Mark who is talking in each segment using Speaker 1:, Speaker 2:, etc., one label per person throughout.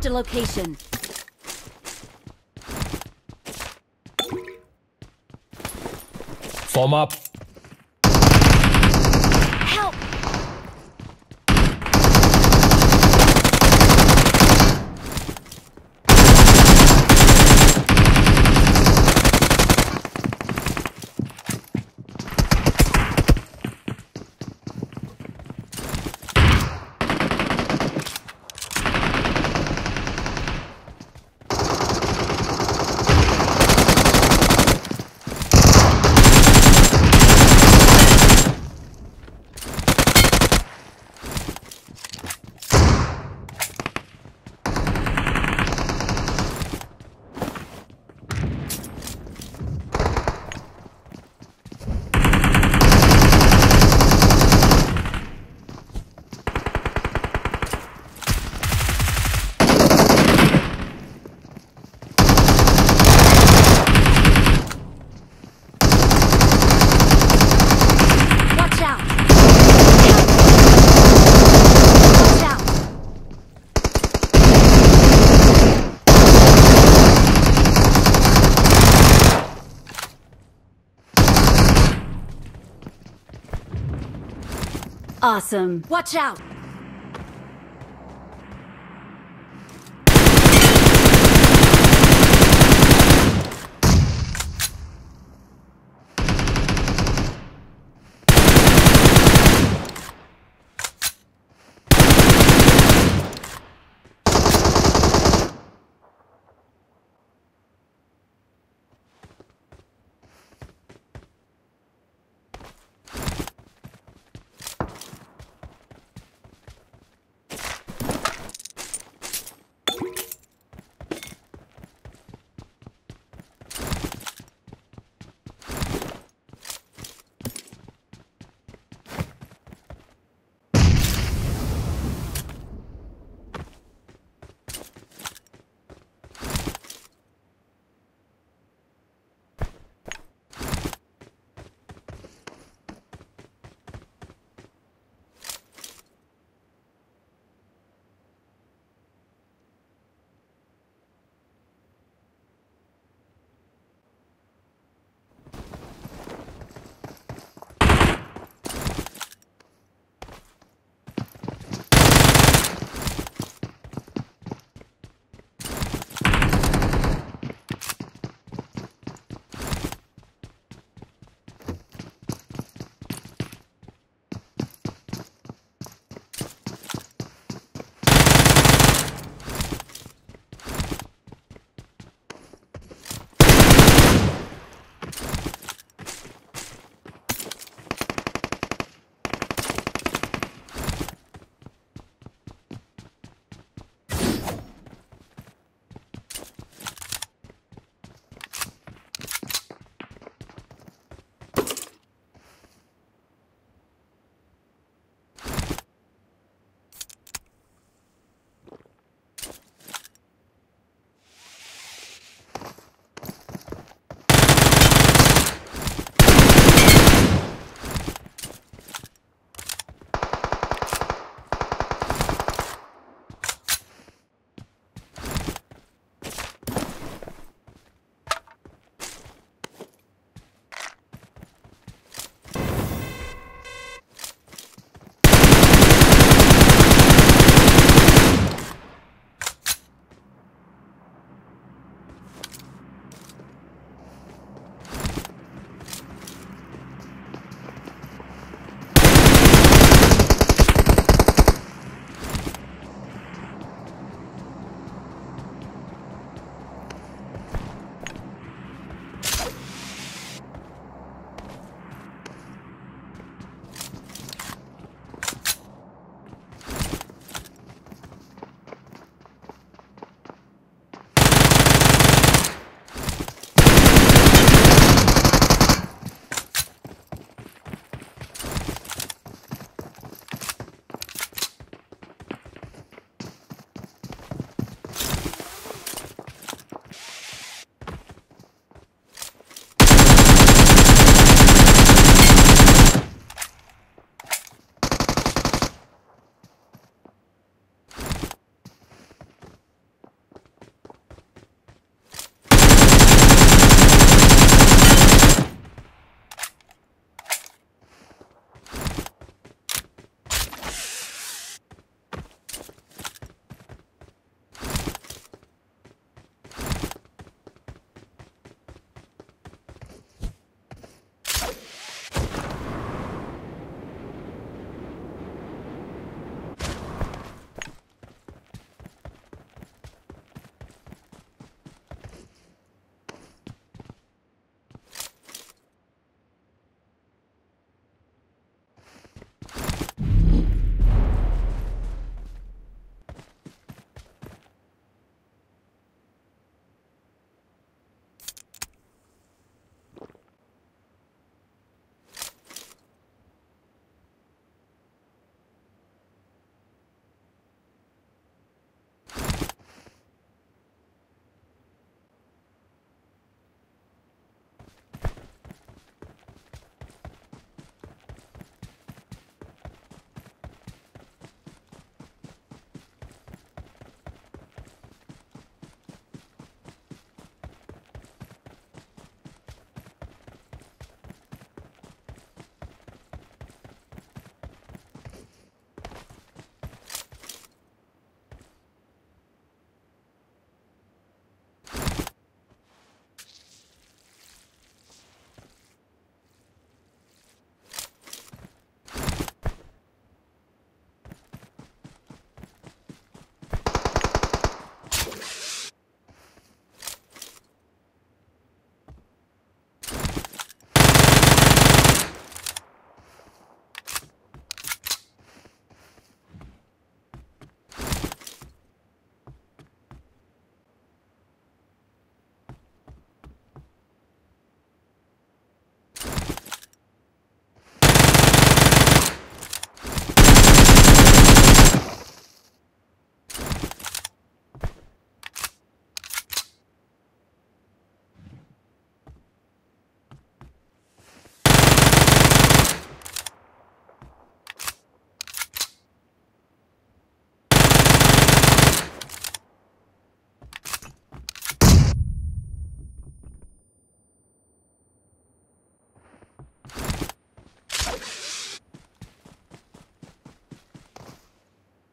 Speaker 1: Marked a location.
Speaker 2: Form up.
Speaker 1: Help! Watch out! Watch out! Awesome. Watch out!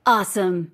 Speaker 1: Awesome.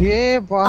Speaker 2: ये वाह।